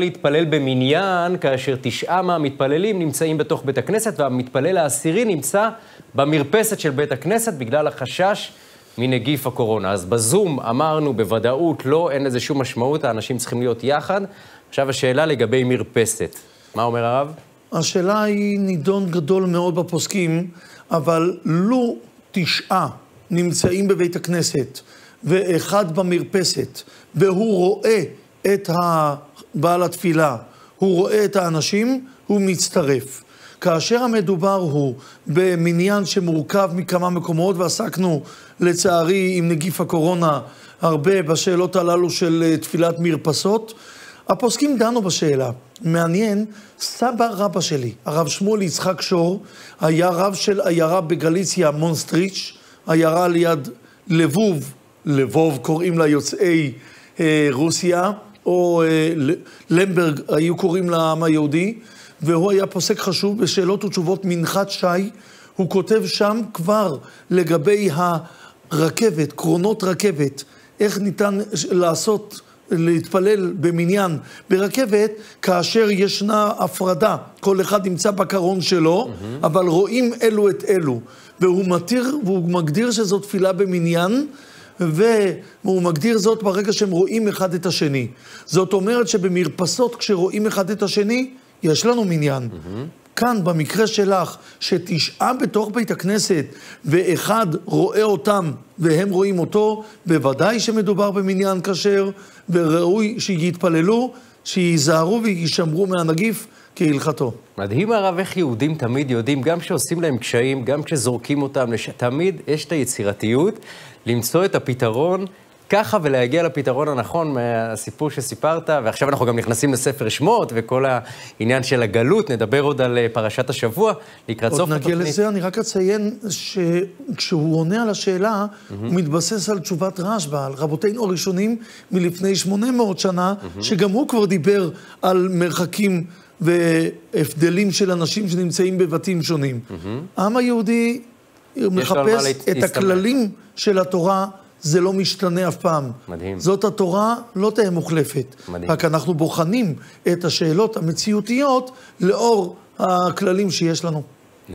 להתפלל במניין כאשר תשעה מהמתפללים נמצאים בתוך בית הכנסת והמתפלל העשירי נמצא במרפסת של בית הכנסת בגלל החשש מנגיף הקורונה. אז בזום אמרנו בוודאות לא, אין לזה שום משמעות, האנשים צריכים להיות יחד. עכשיו השאלה לגבי מרפסת. מה אומר הרב? השאלה היא נידון גדול מאוד בפוסקים, אבל לו תשעה נמצאים בבית הכנסת ואחד במרפסת והוא רואה את בעל התפילה, הוא רואה את האנשים, הוא מצטרף. כאשר המדובר הוא במניין שמורכב מכמה מקומות, ועסקנו לצערי עם נגיף הקורונה הרבה בשאלות הללו של אה, תפילת מרפסות, הפוסקים דנו בשאלה. מעניין, סבא רבא שלי, הרב שמואל יצחק שור, היה רב של עיירה בגליציה, מונסטריץ', עיירה ליד לבוב, לבוב קוראים לה יוצאי אה, רוסיה, או אה, למברג היו קוראים לעם היהודי, והוא היה פוסק חשוב בשאלות ותשובות מנחת שי. הוא כותב שם כבר לגבי הרכבת, קרונות רכבת, איך ניתן לעשות, להתפלל במניין ברכבת, כאשר ישנה הפרדה, כל אחד נמצא בקרון שלו, mm-hmm. אבל רואים אלו את אלו. והוא מתיר, והוא מגדיר שזו תפילה במניין, והוא מגדיר זאת ברגע שהם רואים אחד את השני. זאת אומרת שבמרפסות, כשרואים אחד את השני, יש לנו מניין. Mm-hmm. כאן, במקרה שלך, שתשעה בתוך בית הכנסת ואחד רואה אותם והם רואים אותו, בוודאי שמדובר במניין כשר, וראוי שיתפללו, שייזהרו וישמרו מהנגיף כהלכתו. מדהים הרב איך יהודים תמיד יודעים, גם כשעושים להם קשיים, גם כשזורקים אותם. תמיד יש את היצירתיות למצוא את הפתרון ככה ולהגיע לפתרון הנכון מהסיפור שסיפרת, ועכשיו אנחנו גם נכנסים לספר שמות וכל העניין של הגלות, נדבר עוד על אה, פרשת השבוע, לקראת סוף התוכנית. עוד נגיע לזה, אני רק אציין שכשהוא עונה על השאלה, mm-hmm. הוא מתבסס על תשובת רשב"א, על רבותינו הראשונים מלפני 800 שנה, mm-hmm. שגם הוא כבר דיבר על מרחקים והבדלים של אנשים שנמצאים בבתים שונים. Mm-hmm. העם היהודי מחפש את הכללים של התורה. זה לא משתנה אף פעם. מדהים. זאת התורה, לא תהיה מוחלפת. מדהים. רק אנחנו בוחנים את השאלות המציאותיות לאור הכללים שיש לנו.